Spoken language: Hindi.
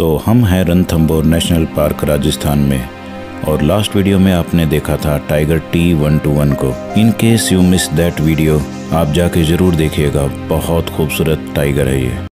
तो हम हैं रणथम्बोर नेशनल पार्क राजस्थान में। और लास्ट वीडियो में आपने देखा था tiger T one two one को। In case you miss that video आप जाके ज़रूर देखिएगा। बहुत खूबसूरत टाइगर है ये।